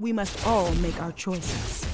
We must all make our choices.